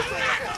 Oh, my God.